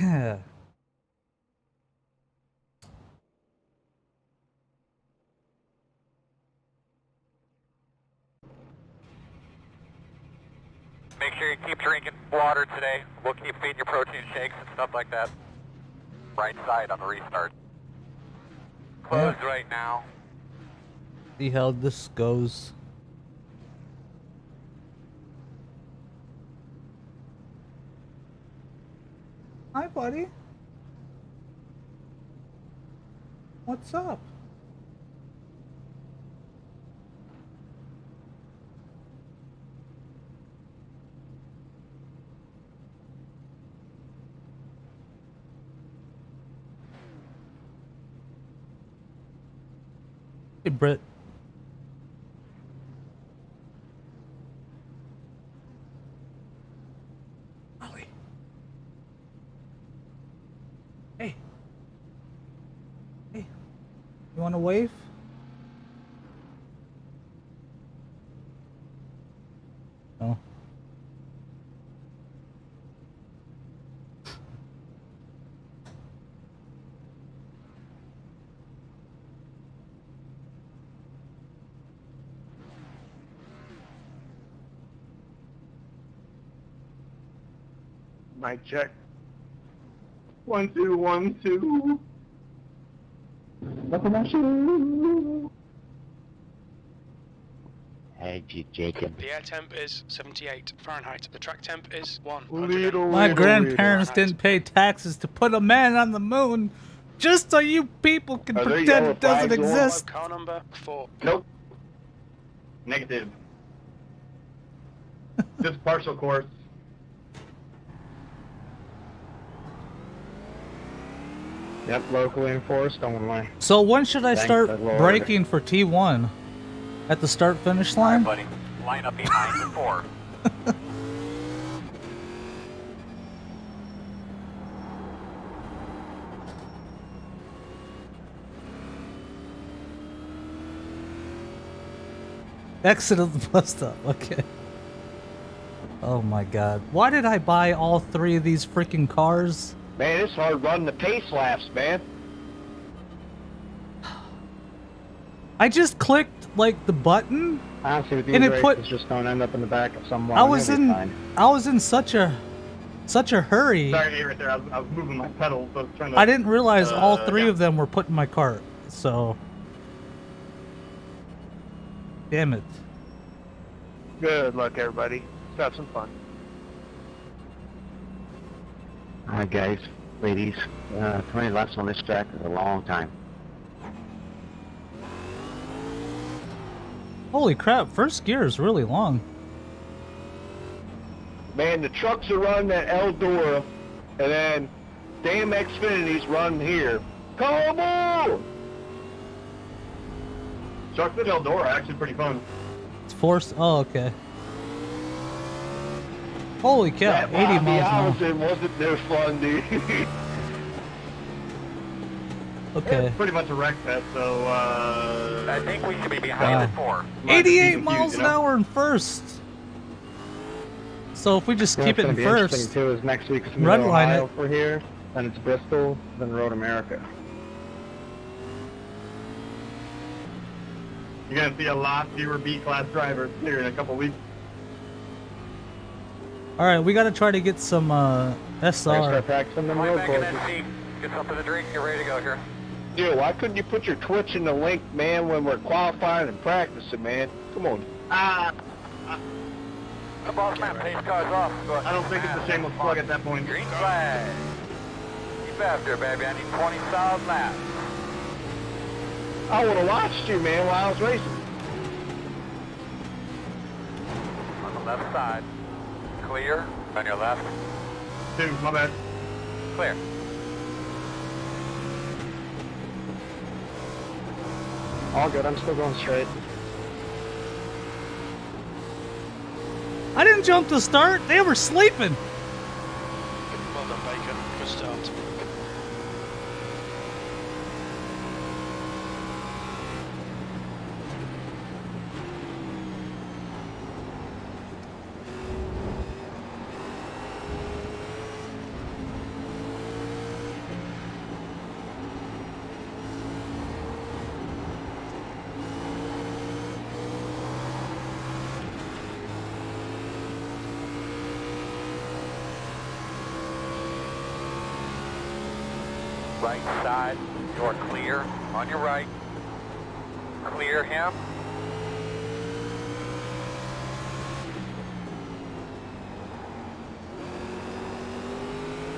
Make sure you keep drinking water today. We'll keep feeding you protein shakes and stuff like that. Right side on the restart. Closed right now. See how this goes. Hi, buddy. What's up? Hey, Brett. Ollie. Hey. Hey. You want to wave? No. Mic check. One, two, one, two. Nothing. Hey, Jacob. The air temp is 78 Fahrenheit. The track temp is 1. Little, My little, grandparents little. didn't pay taxes to put a man on the moon just so you people can Are pretend it doesn't flags exist. Car number 4. Nope. Negative. Just partial course. Yep, locally enforced only. So when should I Thank start the braking for T1? At the start finish All right, line? buddy. Line up behind the four. Exit of the bus stop. Okay. Oh my god. Why did I buy all three of these freaking cars? Man, it's hard running the pace laps, man. I just clicked like the button. Honestly, with And it put- it's just don't end up in the back of someone. I was in fine. I was in such a such a hurry. Sorry, right there. I was, I was moving my pedals. So I was trying to. I didn't realize all Uh, three yeah. of them were put in my cart. So Damn it. Good luck, everybody. Let's have some fun. Alright, guys, ladies. Uh, 20 laps on this track is a long time. Holy crap, first gear is really long. Man, the trucks are running at Eldora, and then damn Xfinity's running here. Come on! Trucks at Eldora actually pretty fun. It's forced oh okay. Holy cow, that 80 miles an hour. was in wasn't no fun, dude. Okay. It's pretty much a wreck fest, so, uh... I think we should be behind Wow. the four. 88 miles you an know? hour in first. So if we just You keep it in gonna be interesting, first, too, is next week's Red line Ohio it. for here, then it's Bristol, then Road America. You're gonna see a lot fewer B-class drivers here in a couple weeks. All right, we got to try to get some uh, Start SR. practicing them Climb road back in courses. that seat. Get something to drink. Get ready to go here. Dude, why couldn't you put your Twitch in the link, man, when we're qualifying and practicing, man? Come on. Ah, The boss man pace cars off. Go I don't think it's a shameless plug at that point. Green flag. Keep after it, baby. I need 20 solid laps. I would have watched you, man, while I was racing. On the left side. Clear. On your left. Two, my bad. Clear. All good, I'm still going straight. I didn't jump to start. They were sleeping. Well done, Bacon. Good start. Right side, you're clear. On your right. Clear him.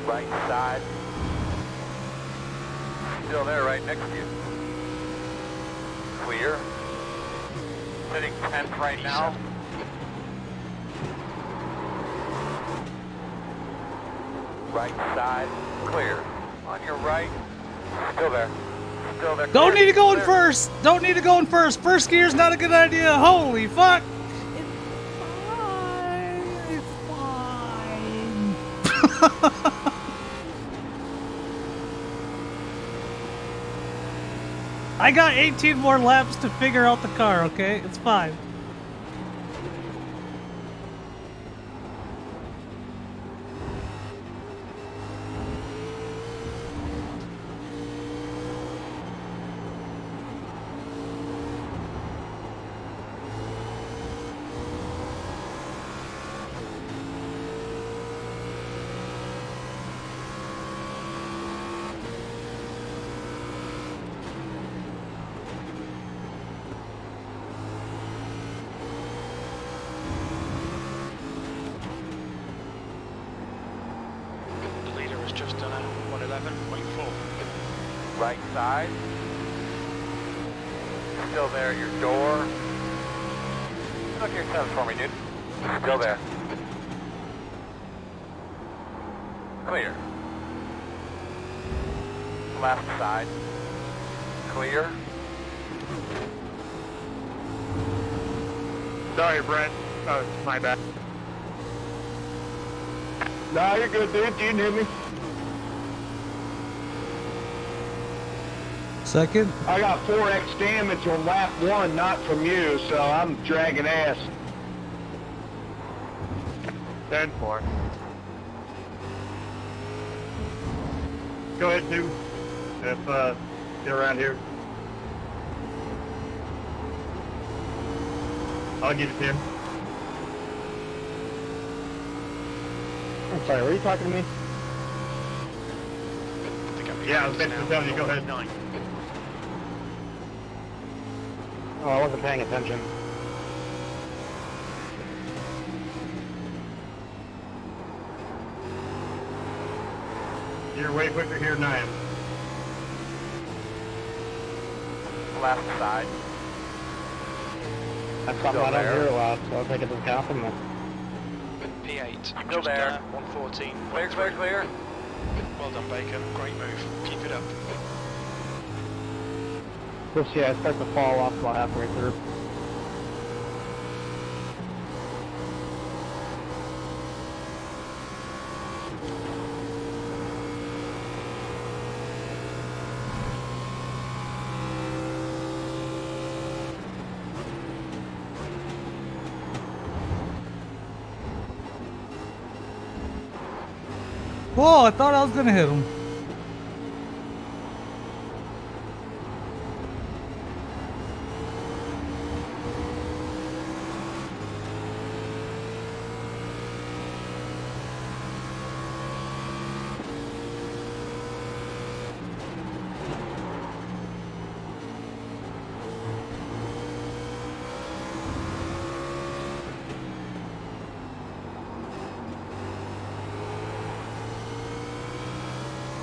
Right side. Still there, right next to you. Clear. Sitting 10th right now. Right side, clear. On your right, still there. Don't need to go in first. Don't need to go in first. First gear's not a good idea. Holy fuck. It's fine. It's fine. I got 18 more laps to figure out the car, okay? It's fine. The leader has just done a 111.4. Right side. Still there at your door. Look at your test for me, dude. Still there. Clear. Left side. Clear. Sorry, Brent. Oh, it's my bad. Nah, you're good, dude. You didn't me. Second. I got 4x damage on lap one, not from you, so I'm dragging ass. 10 4. Go ahead, two. If, uh, you're around here. I'll get it, Tim. I'm sorry, were you talking to me? The gap Yeah, I was behind is basically now telling you, go ahead. 0.9. Oh, I wasn't paying attention. You're way quicker here than I am. Left side. That's something I don't hear a lot, so I'll take it as a compliment. P8, you've Still there. Uh, done a 114. Clear, clear, clear. Well done, Baker. Great move. Keep it up. Just, yeah, it starts to fall off about halfway through. Whoa, I thought I was gonna hit him.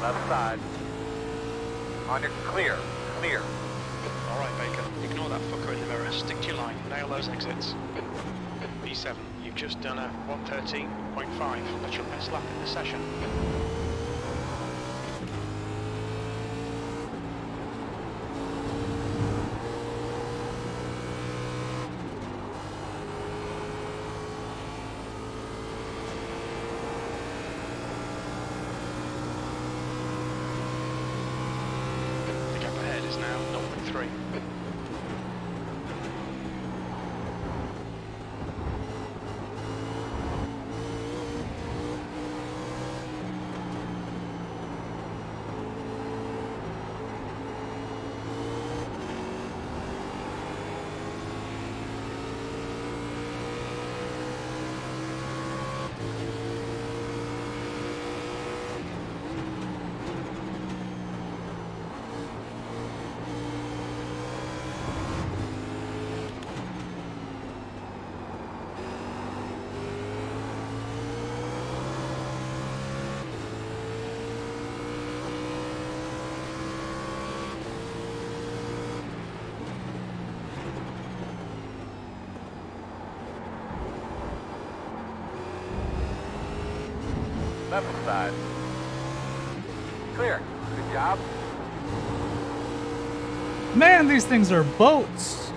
Left side. On your clear. Clear. Alright, Baker. Ignore that fucker in the mirror. Stick to your line. Nail those exits. P7, you've just done a 113.5. That's your best lap in the session. The gap ahead is now 0.3. Left side. Clear. Good job. Man, these things are boats.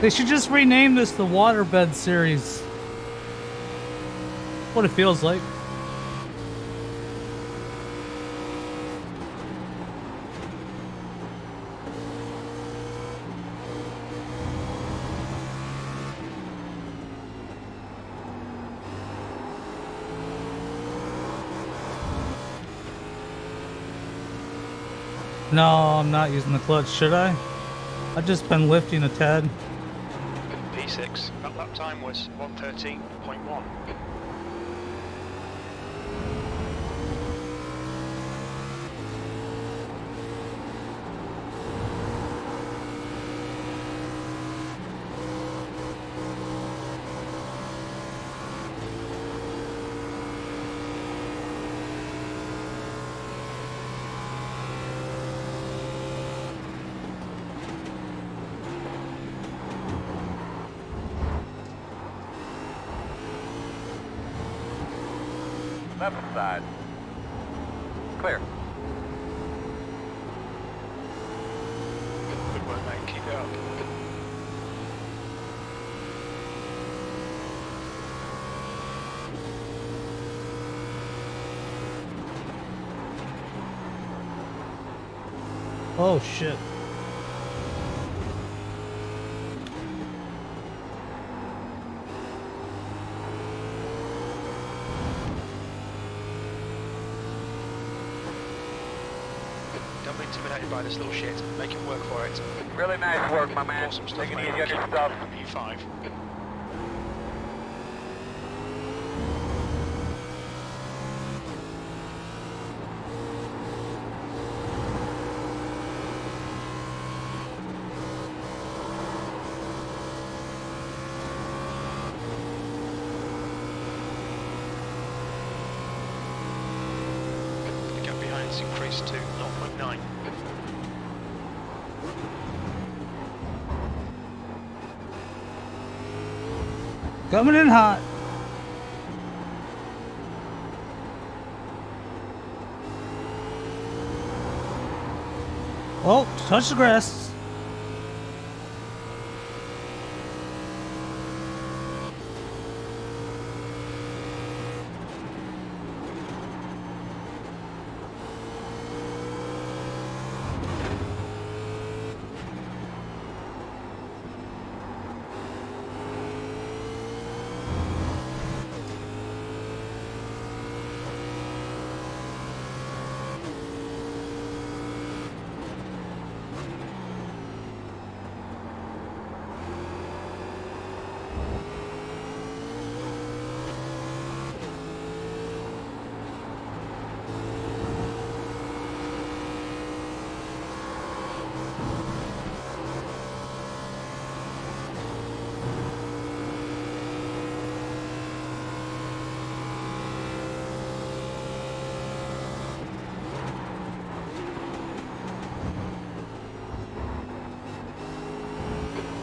They should just rename this the Waterbed series. What it feels like. No, I'm not using the clutch, should I? I've just been lifting a tad. P6, that lap time was 113.1. Left side. Clear. Good work, mate. Keep it up. Oh shit. Don't by this little shit. Make him work for it. Really nice work, my man. Awesome stuff, Taking it mate. easy on your stuff. P5. Gap behind's increased to 0.9. Coming in hot. Oh, touch the grass.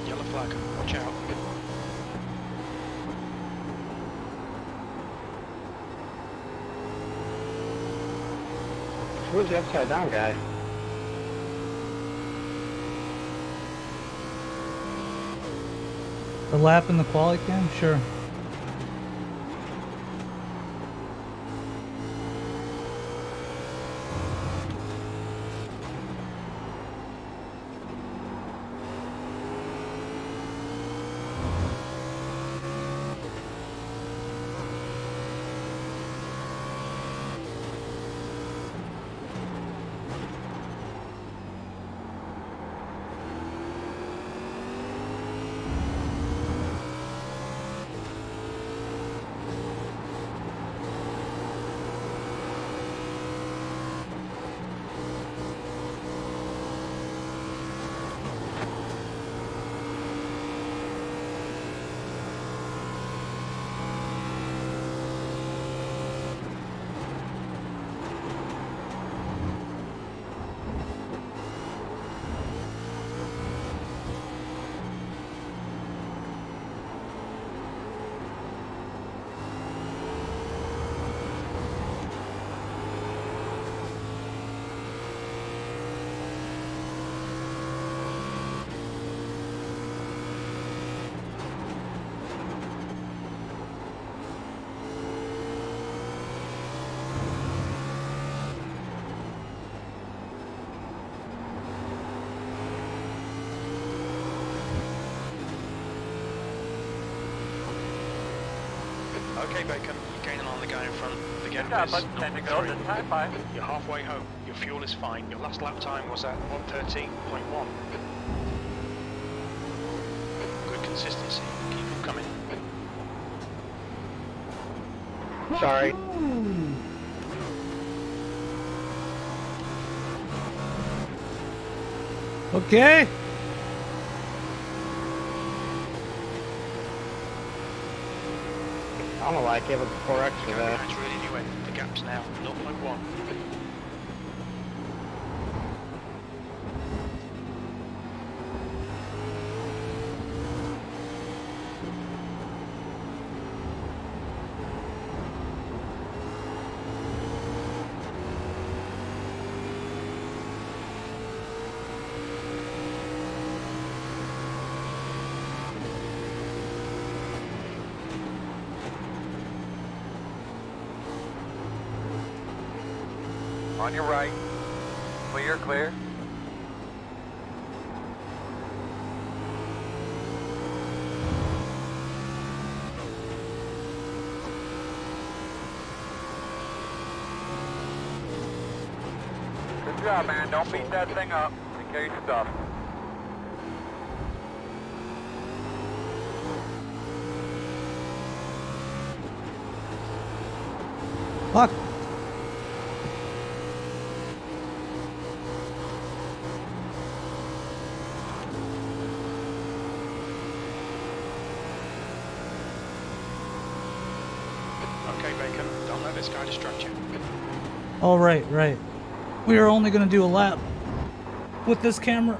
Yellow flag. Watch out. Who's the upside down guy? The lap in the quali cam? Sure. Okay, Bacon, you're gaining on the guy in front. The gap Good job, is bud. 10 to go. 0.3. Time, fine. You're halfway home. Your fuel is fine. Your last lap time was at 113.1. Good consistency. Keep them coming. Sorry. Okay. I don't know why I gave it 4x for Gap that. behind's really new end. The gap's now 0.1. On your right. Clear, clear. Good job, man. Don't beat that thing up. Of your stuff. Fuck. Okay, Bacon, don't let Oh, right, right. We are only gonna do a lap with this camera.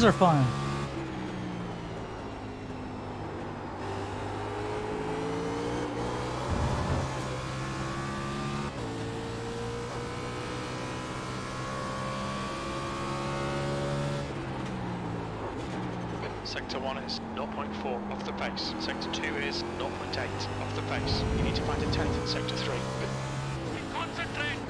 Tires are fine. Sector 1 is 0.4 off the pace. Sector 2 is 0.8 off the pace. You need to find a 10th in Sector 3. Concentrate!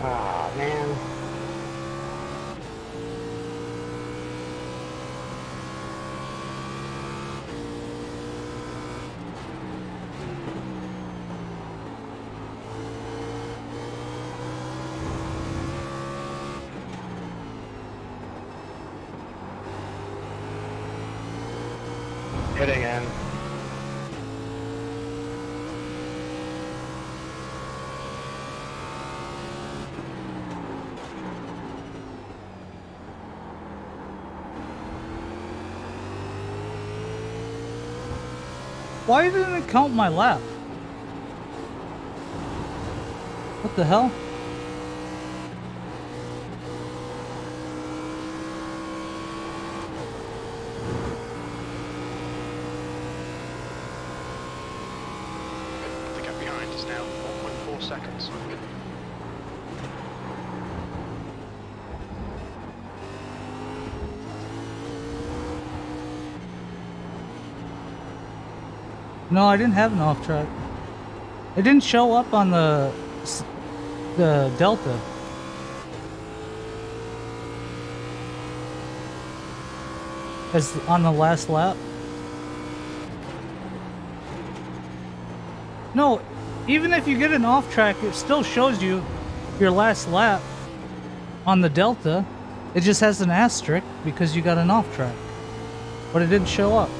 Ah, man. Hitting in. Why didn't it count my lap? What the hell? The gap behind is now 1.4 seconds. No, I didn't have an off track. It didn't show up on the the Delta. As on the last lap. No, even if you get an off track, it still shows you your last lap on the Delta. It just has an asterisk because you got an off track. But it didn't show up.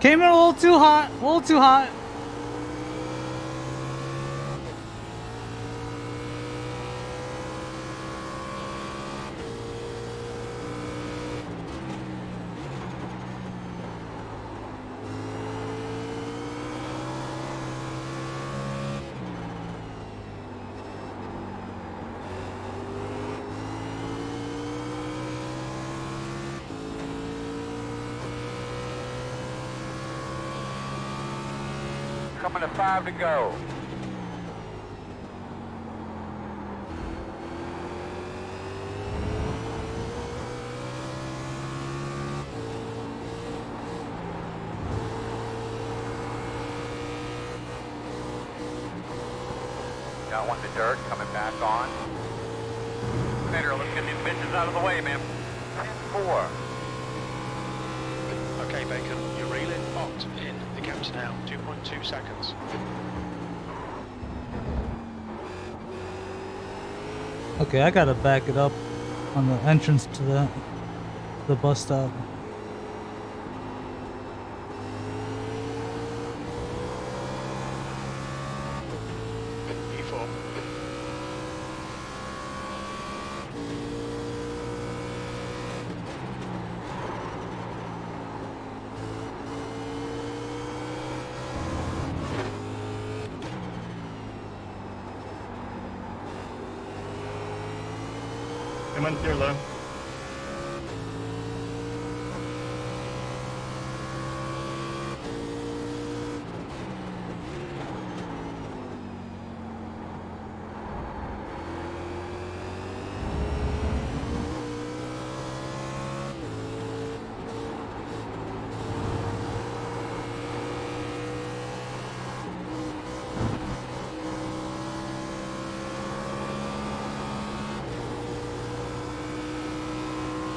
Came in a little too hot. A little too hot. Coming to five to go. Got one to dirt coming back on. Commander, let's get these bitches out of the way, man. 10-4. Okay, Bacon, hot in. The gap's now 2.2 seconds. Okay, I gotta back it up on the entrance to the the bus stop. Come on, clear low.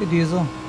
Hey, Diesel.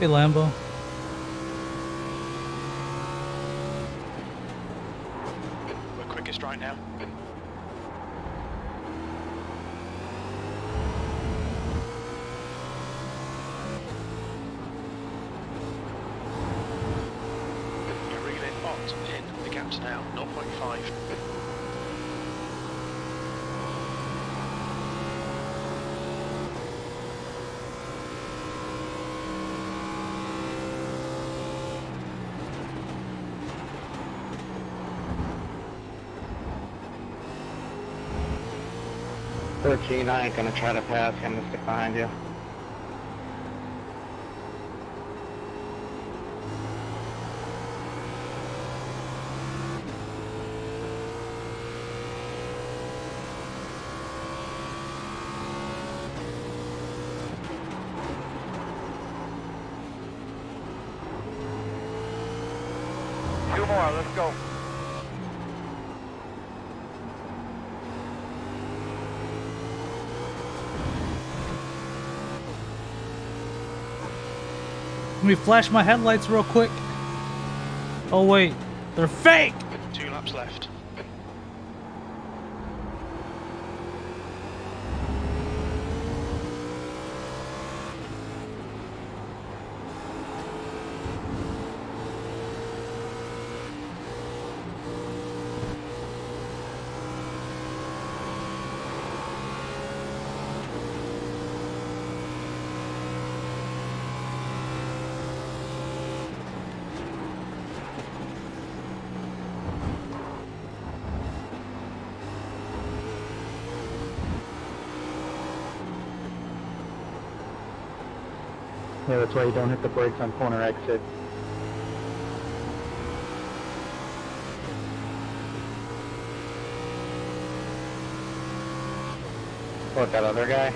Hey, Lambo. 13, I ain't gonna try to pass him, it's behind you. Me flash my headlights real quick. Oh wait, they're fake. Two laps left. Yeah, that's why you don't hit the brakes on corner exit. What, that other guy?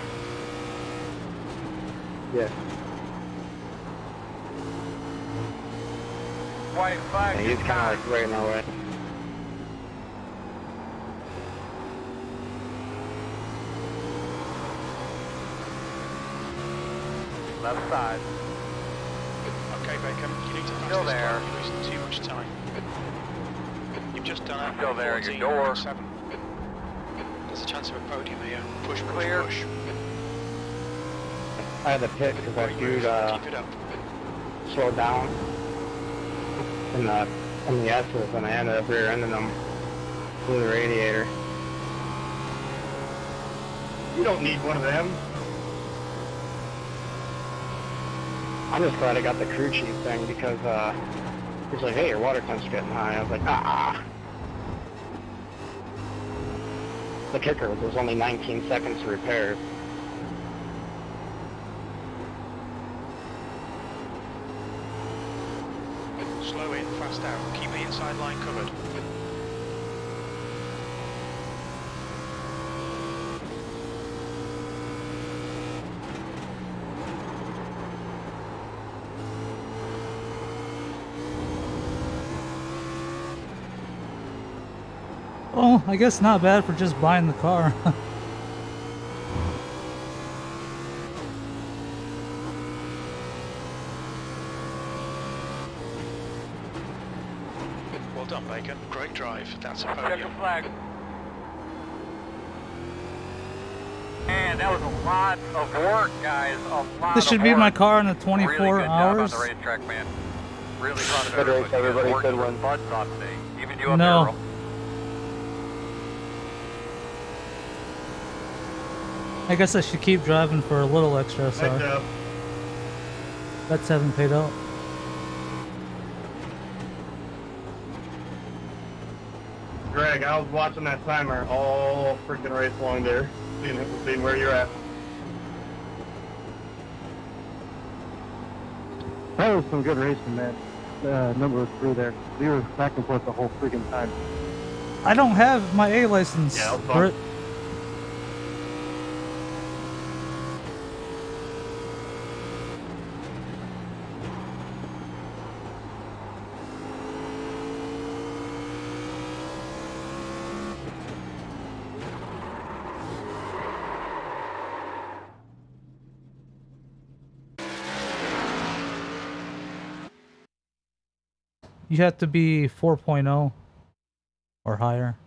Yeah. White flag. he's kind of like right in our way. Left side. Okay, Bacon, you need to pass Still this there. car, you're losing too much time. You've just done a Still there, your door. 14.7. There's a chance of a podium here. Push, push, Clear. push. I had to pit because that dude uh, Keep it up. slowed down in the in the S's and I ended up rear-ending him. Blew the radiator. You don't need one of them. I'm just glad I got the crew chief thing because uh, he's like, hey, your water temp's getting high. I was like, ah. The kicker was was only 19 seconds to repair. Slow in, fast out. Keep the inside line covered. Oh, I guess not bad for just buying the car. Well done, Bacon. Great drive. That's a Check the podium. flag. Man, that was a lot of work, guys. A lot this of should be my car in the Really 24 good hours. job on the racetrack, man. Really proud of Good everybody. You everybody. Good one. Butts off today. Even you up No. there. I guess I should keep driving for a little extra, so job. that's haven't paid out. Greg, I was watching that timer all freaking race long there, seeing, seeing where you're at. That was some good racing, man. Uh, number was through there. We were back and forth the whole freaking time. I don't have my A license. Yeah, You have to be 4.0 or higher.